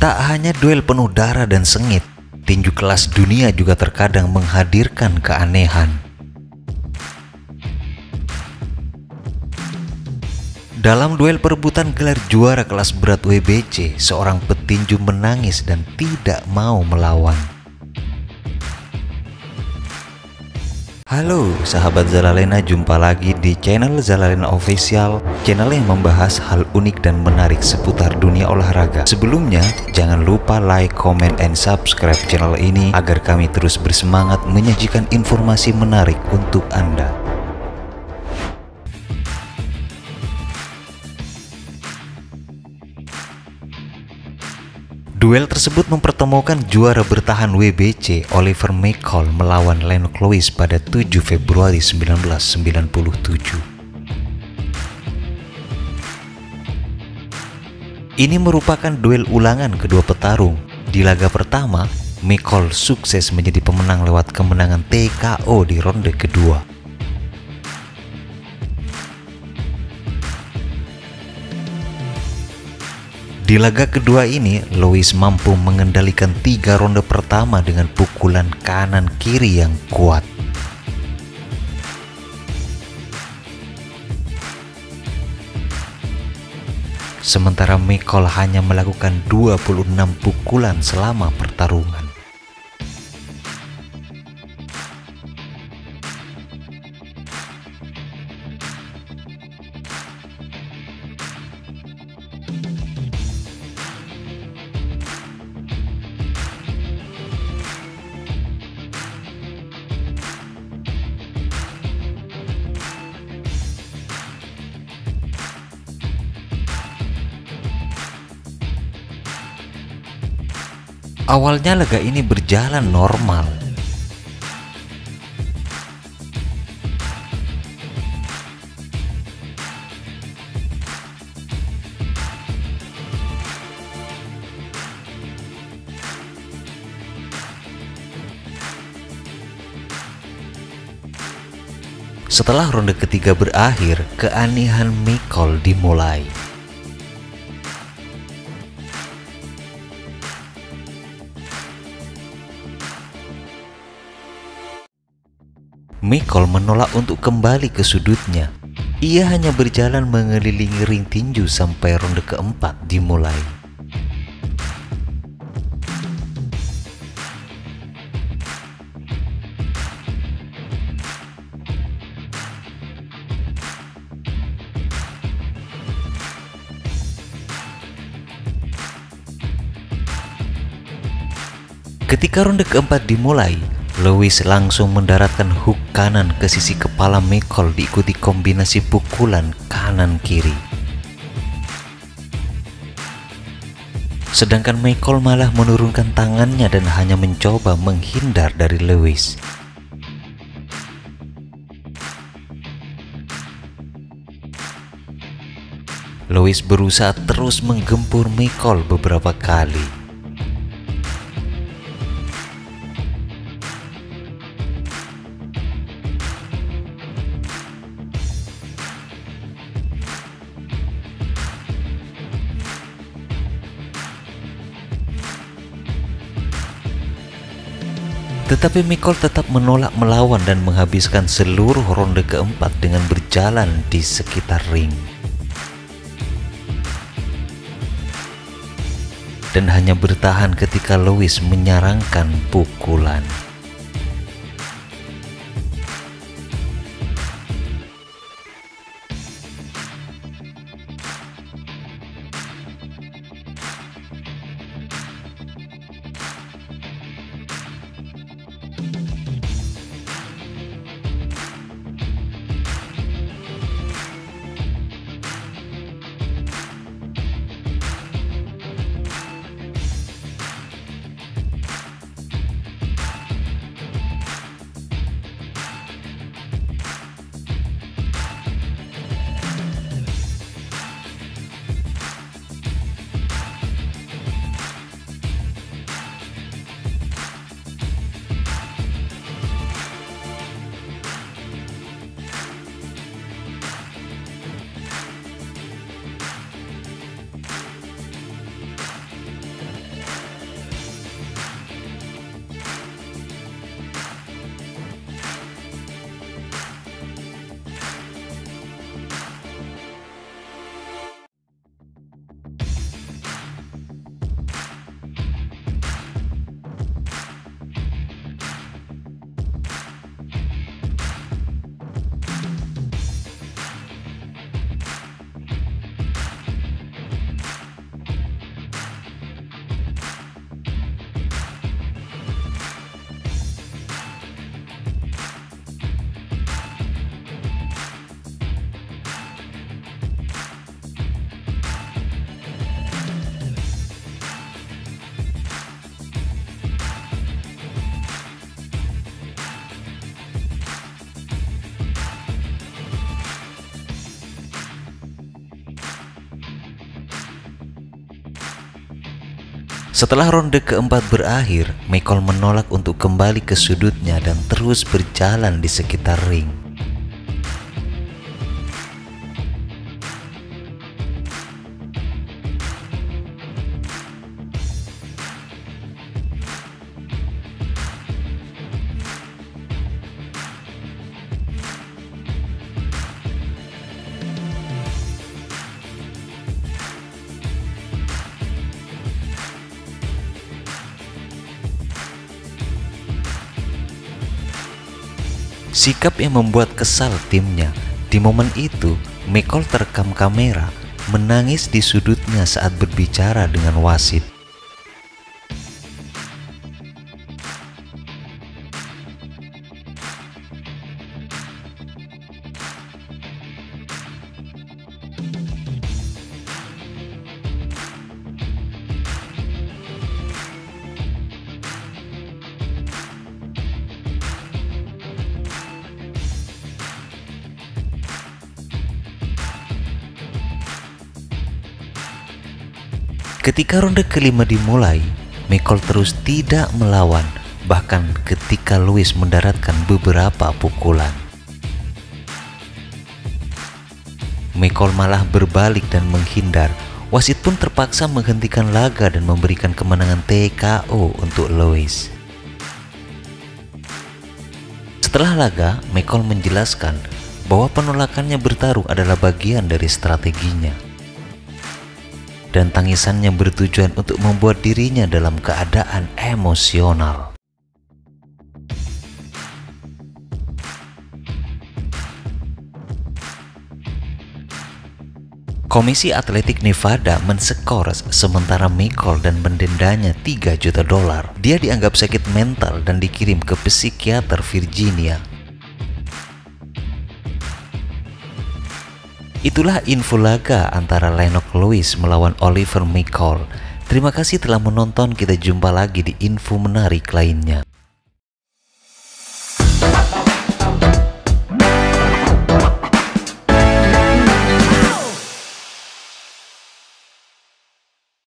Tak hanya duel penuh darah dan sengit, tinju kelas dunia juga terkadang menghadirkan keanehan. Dalam duel perebutan gelar juara kelas berat WBC, seorang petinju menangis dan tidak mau melawan. Halo sahabat Zalalena, jumpa lagi di channel Zalalena Official, channel yang membahas hal unik dan menarik seputar dunia olahraga. Sebelumnya, jangan lupa like, comment, and subscribe channel ini agar kami terus bersemangat menyajikan informasi menarik untuk Anda. Duel tersebut mempertemukan juara bertahan WBC Oliver McCall melawan Lennox Lewis pada 7 Februari 1997. Ini merupakan duel ulangan kedua petarung. Di laga pertama, McCall sukses menjadi pemenang lewat kemenangan TKO di ronde kedua. Di laga kedua ini, Louis mampu mengendalikan tiga ronde pertama dengan pukulan kanan kiri yang kuat. Sementara Michael hanya melakukan 26 pukulan selama pertarungan. Awalnya laga ini berjalan normal. Setelah ronde ketiga berakhir, keanehan Mikol dimulai. Mikol menolak untuk kembali ke sudutnya. Ia hanya berjalan mengelilingi ring tinju sampai ronde keempat dimulai. Ketika ronde keempat dimulai, Lewis langsung mendaratkan hook kanan ke sisi kepala Michael diikuti kombinasi pukulan kanan kiri. Sedangkan Michael malah menurunkan tangannya dan hanya mencoba menghindar dari Lewis. Lewis berusaha terus menggempur Michael beberapa kali. Tetapi Mikol tetap menolak melawan dan menghabiskan seluruh ronde keempat dengan berjalan di sekitar ring. Dan hanya bertahan ketika Louis menyarankan pukulan. Setelah ronde keempat berakhir, Michael menolak untuk kembali ke sudutnya dan terus berjalan di sekitar ring. Sikap yang membuat kesal timnya. Di momen itu, Michael terekam kamera menangis di sudutnya saat berbicara dengan wasit. Ketika ronde kelima dimulai, Michael terus tidak melawan, bahkan ketika Louis mendaratkan beberapa pukulan. Michael malah berbalik dan menghindar. Wasit pun terpaksa menghentikan laga dan memberikan kemenangan TKO untuk Louis. Setelah laga, Michael menjelaskan bahwa penolakannya bertaruh adalah bagian dari strateginya dan tangisannya bertujuan untuk membuat dirinya dalam keadaan emosional. Komisi Atletik Nevada menskor sementara Michael dan mendendanya 3 juta dolar. Dia dianggap sakit mental dan dikirim ke psikiater Virginia Itulah info laga antara Lennox Lewis melawan Oliver Michael. Terima kasih telah menonton, kita jumpa lagi di info menarik lainnya.